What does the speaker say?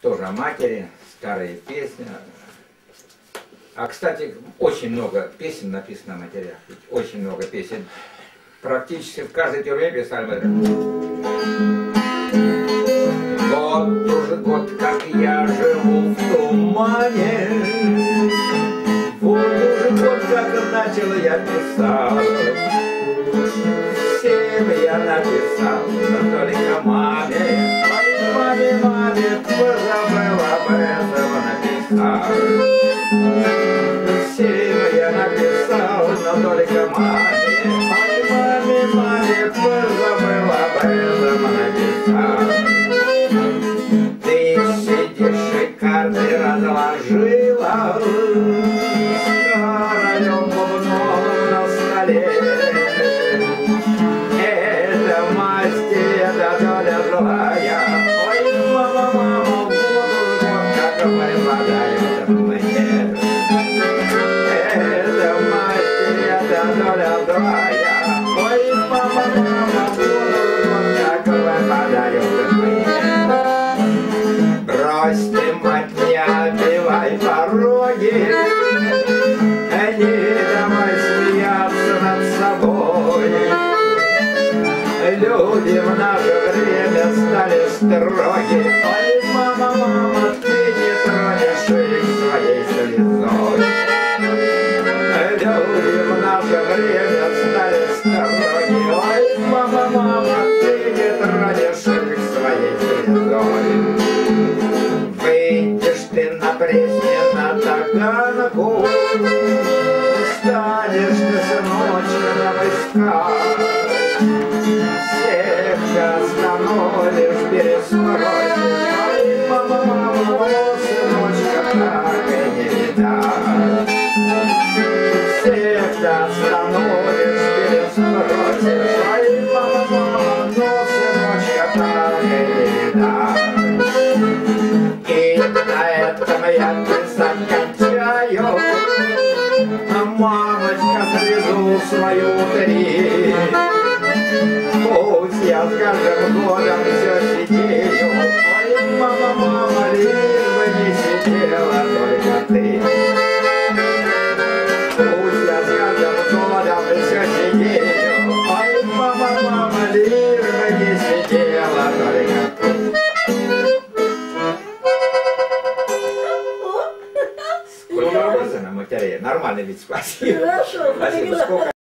Тоже о матери, старые песни. А, кстати, очень много песен написано о матерях. Очень много песен. Практически в каждой тюрьме писали мы. Год уже год, как я живу в тумане. Вот уже год, как начал я писать. Всем я написал, но только маме. Ой, маме, маме, позабыла об этом написать. Всем я написал, но только маме. Ой, маме, маме, позабыла об этом написать. Ты сидишь и карты разложила С королем бубном на столе Брось ты, мать, не обивай пороги, Люди в наше время стали строги. Ой, мама, мама, ты не тронешь их своей слезой. Люди в наше время стали строги. Ой, мама, мама, ты не тронешь их своей слезой. Выйдешь ты на пресне на таганку, Станешь ты, сыночка, на войска. Мамочка, слезу свою три. Пусть я с каждым годом все сидею. Ой, мама, мама, лишь бы не сидела только ты. Пусть с каждым годом все сидею. Ой, мама, мама, лишь бы не сидела только ты. Сколько написано матерей? Нормально ведь, спасибо. Хорошо, Спасибо. Николай.